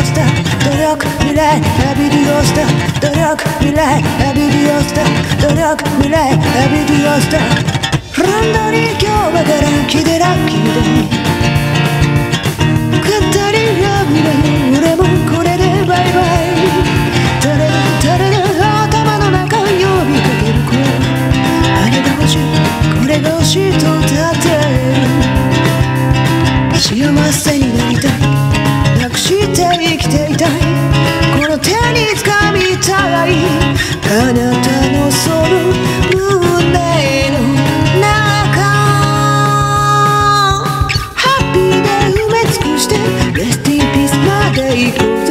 努力未来アビリオスタ努力未来アビリオスタ努力未来アビリオスタフランドに今日はガランキでラッキーで。語り合うなよ俺もこれでバイバイ。誰が誰が頭の中呼びかける声。あれが欲しいこれが欲しいと歌って。幸せになりたい。たい。この手に掴みたい。あなたのその胸の中。ハッピーで埋め尽くしてレスティンピースまで行こうぜ。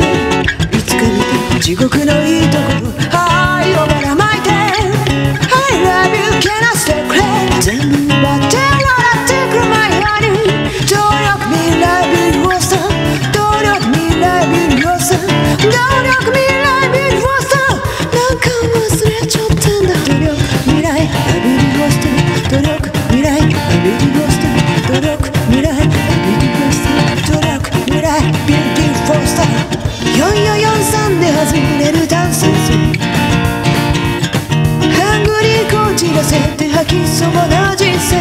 いつか見て地獄のいいところ愛をばらまいて。I love you can I stay くれ全部奪きそうな人生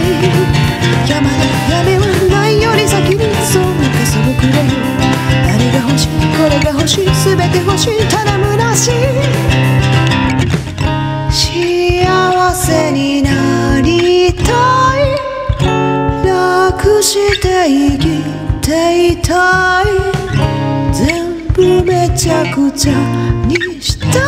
山の屋根はないより先にそうかそぼくれよあれが欲しいこれが欲しい。全て欲しいただ虚しい幸せになりたい。楽して生きていたい。全部めちゃくちゃにしたい。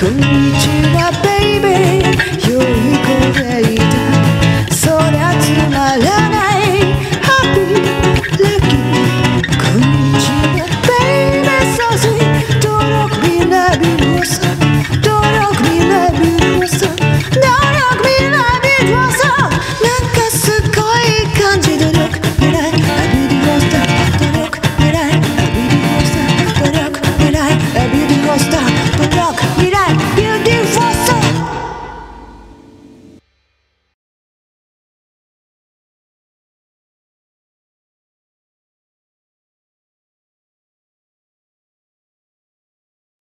こんにちは